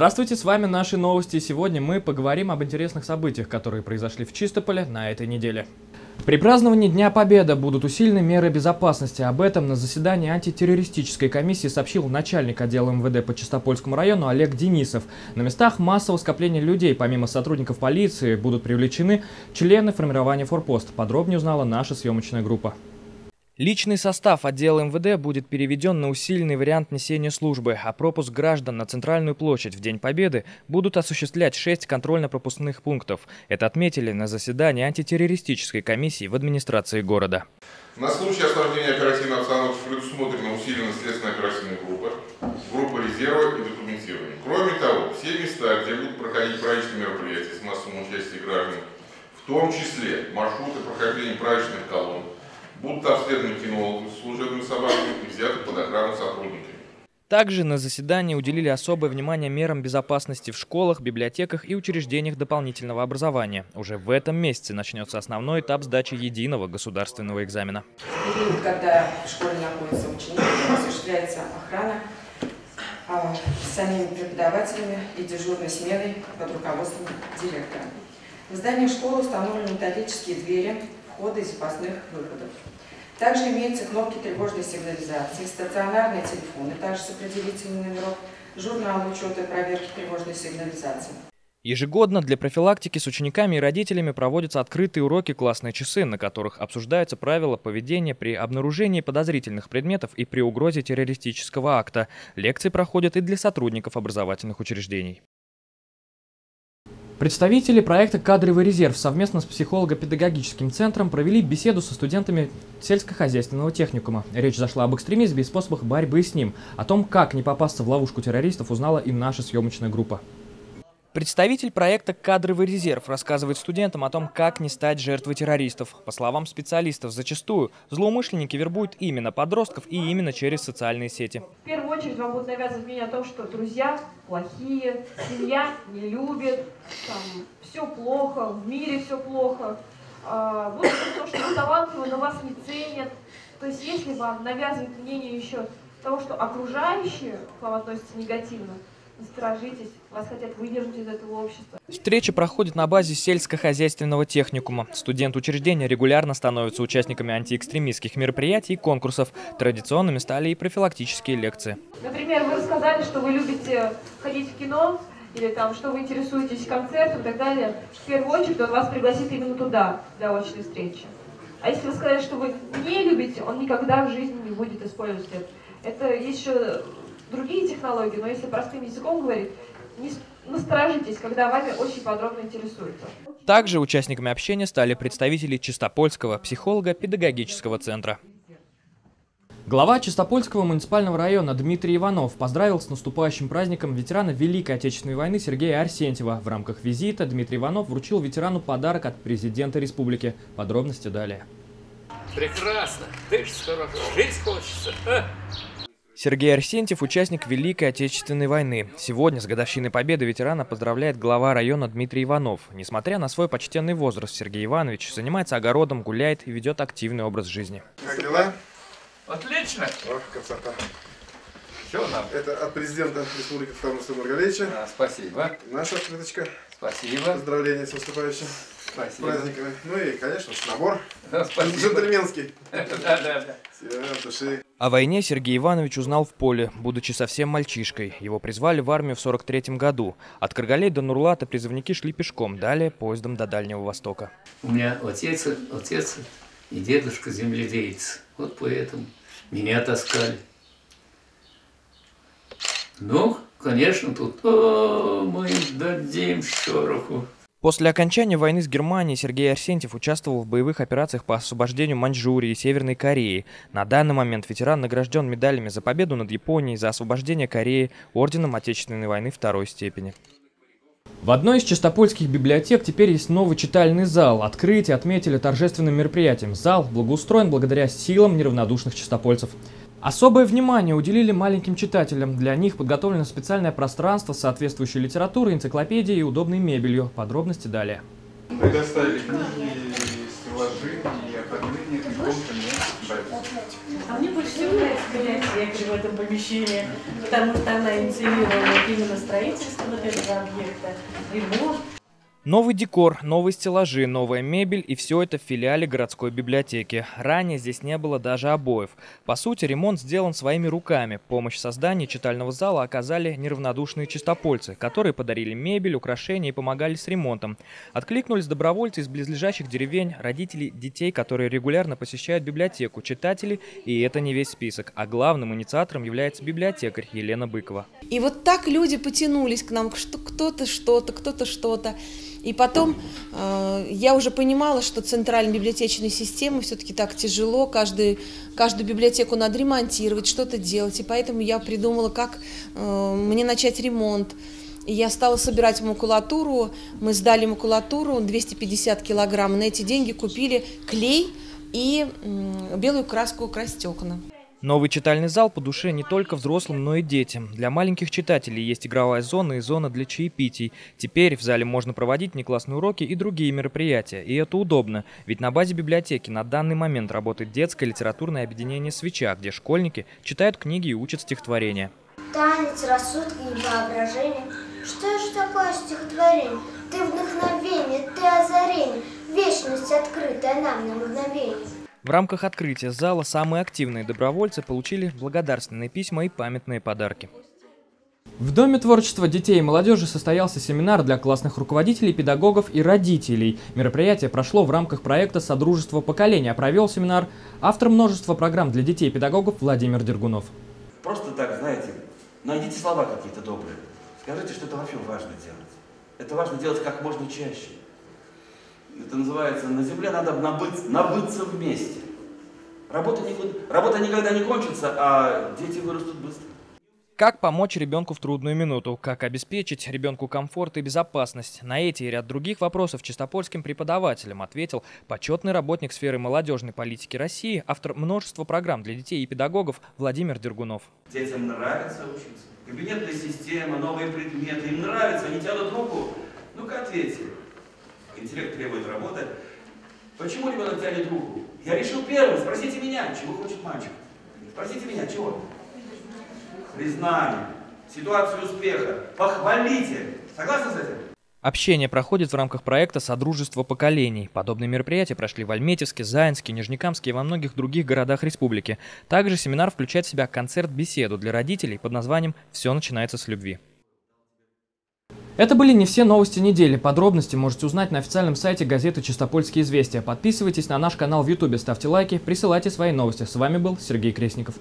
Здравствуйте, с вами наши новости. Сегодня мы поговорим об интересных событиях, которые произошли в Чистополе на этой неделе. При праздновании Дня Победы будут усилены меры безопасности. Об этом на заседании антитеррористической комиссии сообщил начальник отдела МВД по Чистопольскому району Олег Денисов. На местах массового скопления людей, помимо сотрудников полиции, будут привлечены члены формирования «Форпост». Подробнее узнала наша съемочная группа. Личный состав отдела МВД будет переведен на усиленный вариант несения службы, а пропуск граждан на Центральную площадь в День Победы будут осуществлять шесть контрольно-пропускных пунктов. Это отметили на заседании антитеррористической комиссии в администрации города. На случай осложнения оперативной обстановки предусмотрена усиленная следственная оперативная группа, группа резерва и документирования. Кроме того, все места, где будут проходить праздничные мероприятия с массовым участием граждан, в том числе маршруты прохождения праздничных колонн, будут обследованы кинологи служебными собаками и взяты под охрану сотрудниками. Также на заседании уделили особое внимание мерам безопасности в школах, библиотеках и учреждениях дополнительного образования. Уже в этом месяце начнется основной этап сдачи единого государственного экзамена. В период, когда в школе находится ученик, осуществляется охрана а, самими преподавателями и дежурной сменой под руководством директора. В здании школы установлены металлические двери, входа и запасных выходов. Также имеются кнопки тревожной сигнализации, стационарные телефоны, также с определительным номером, журнал учета проверки тревожной сигнализации. Ежегодно для профилактики с учениками и родителями проводятся открытые уроки классные часы, на которых обсуждаются правила поведения при обнаружении подозрительных предметов и при угрозе террористического акта. Лекции проходят и для сотрудников образовательных учреждений. Представители проекта «Кадровый резерв» совместно с психолого-педагогическим центром провели беседу со студентами сельскохозяйственного техникума. Речь зашла об экстремизме и способах борьбы с ним. О том, как не попасться в ловушку террористов, узнала и наша съемочная группа. Представитель проекта «Кадровый резерв» рассказывает студентам о том, как не стать жертвой террористов. По словам специалистов, зачастую злоумышленники вербуют именно подростков и именно через социальные сети. В первую очередь вам будут навязывать мнение о том, что друзья плохие, семья не любит, там, все плохо, в мире все плохо. А, будут то, что вы талантливы, но вас не ценят. То есть если вам навязывают мнение еще того, что окружающие к вам относятся негативно, насторожитесь, вас хотят выдернуть из этого общества. Встреча проходит на базе сельскохозяйственного техникума. Студенты учреждения регулярно становятся участниками антиэкстремистских мероприятий и конкурсов. Традиционными стали и профилактические лекции. Например, вы рассказали, что вы любите ходить в кино, или там, что вы интересуетесь концертом и так далее. В первую очередь он вас пригласит именно туда, для очной встречи. А если вы сказали, что вы не любите, он никогда в жизни не будет использовать это. Это еще другие технологии, но если простым языком говорить, не насторожитесь, когда вами очень подробно интересуются. Также участниками общения стали представители Чистопольского психолого-педагогического центра. Глава Чистопольского муниципального района Дмитрий Иванов поздравил с наступающим праздником ветерана Великой Отечественной войны Сергея Арсентьева. В рамках визита Дмитрий Иванов вручил ветерану подарок от президента республики. Подробности далее. Прекрасно. Ты ж хорошо. Жить хочется. Сергей Арсентьев – участник Великой Отечественной войны. Сегодня с годовщиной победы ветерана поздравляет глава района Дмитрий Иванов. Несмотря на свой почтенный возраст, Сергей Иванович занимается огородом, гуляет и ведет активный образ жизни. Как дела? Отлично. Ох, красота. Что нам? Это от президента Республики Татарстан Маргалевича. А, спасибо. Наша открыточка. Спасибо. Поздравления с наступающим Спасибо. праздниками. Ну и, конечно, набор. Спасибо. Джентльменский. Да, да, да. Все, души. О войне Сергей Иванович узнал в поле, будучи совсем мальчишкой. Его призвали в армию в 43 году. От Каргалей до Нурлата призывники шли пешком, далее поездом до Дальнего Востока. У меня отец, отец и дедушка земледельцы. Вот поэтому меня таскали. Ну, конечно, тут, о, мы дадим шороху. После окончания войны с Германией Сергей Арсентьев участвовал в боевых операциях по освобождению Маньчжурии и Северной Кореи. На данный момент ветеран награжден медалями за победу над Японией, за освобождение Кореи, орденом Отечественной войны второй степени. В одной из чистопольских библиотек теперь есть новый читальный зал. Открытие отметили торжественным мероприятием. Зал благоустроен благодаря силам неравнодушных чистопольцев. Особое внимание уделили маленьким читателям. Для них подготовлено специальное пространство с соответствующей литературой, энциклопедией и удобной мебелью. Подробности далее. Предоставили книги, стеллажи и необходимые А нравится библиотека в этом помещении, потому что она инициировала именно строительство вот этого объекта, ремонт. Новый декор, новые стеллажи, новая мебель и все это в филиале городской библиотеки. Ранее здесь не было даже обоев. По сути, ремонт сделан своими руками. Помощь в создании читального зала оказали неравнодушные чистопольцы, которые подарили мебель, украшения и помогали с ремонтом. Откликнулись добровольцы из близлежащих деревень, родители детей, которые регулярно посещают библиотеку, читатели, и это не весь список. А главным инициатором является библиотекарь Елена Быкова. И вот так люди потянулись к нам, что кто-то что-то, кто-то что-то. И потом э, я уже понимала, что центральная библиотечная система все-таки так тяжело, каждый, каждую библиотеку надо ремонтировать, что-то делать. И поэтому я придумала, как э, мне начать ремонт. И я стала собирать макулатуру, мы сдали макулатуру 250 килограмм, на эти деньги купили клей и э, белую краску украсть окна. Новый читальный зал по душе не только взрослым, но и детям. Для маленьких читателей есть игровая зона и зона для чаепитий. Теперь в зале можно проводить неклассные уроки и другие мероприятия. И это удобно, ведь на базе библиотеки на данный момент работает детское литературное объединение «Свеча», где школьники читают книги и учат стихотворения. Танец, рассудки и воображение. Что же такое стихотворение? Ты вдохновение, ты озарение, вечность открытая нам на мгновение. В рамках открытия зала самые активные добровольцы получили благодарственные письма и памятные подарки. В Доме творчества детей и молодежи состоялся семинар для классных руководителей, педагогов и родителей. Мероприятие прошло в рамках проекта «Содружество поколения». Провел семинар автор множества программ для детей и педагогов Владимир Дергунов. Просто так, знаете, найдите слова какие-то добрые. Скажите, что это вообще важно делать. Это важно делать как можно чаще. Это называется, на земле надо набыться, набыться вместе. Работа никуда, работа никогда не кончится, а дети вырастут быстро. Как помочь ребенку в трудную минуту? Как обеспечить ребенку комфорт и безопасность? На эти и ряд других вопросов чистопольским преподавателям ответил почетный работник сферы молодежной политики России, автор множества программ для детей и педагогов Владимир Дергунов. Детям нравится учиться. Кабинетная система, новые предметы, им нравится, они тянут руку. Ну-ка ответьте. Интеллект требует работы. Почему ребенок тянет руку? Я решил первым, спросите меня, чего хочет мальчик. Спросите меня, чего? Признание, ситуацию успеха, похвалите. Согласны с этим? Общение проходит в рамках проекта «Содружество поколений». Подобные мероприятия прошли в Альметьевске, Заинске, Нижнекамске и во многих других городах республики. Также семинар включает в себя концерт-беседу для родителей под названием «Все начинается с любви». Это были не все новости недели. Подробности можете узнать на официальном сайте газеты «Чистопольские известия». Подписывайтесь на наш канал в Ютубе, ставьте лайки, присылайте свои новости. С вами был Сергей Крестников.